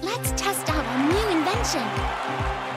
Let's test out our new invention.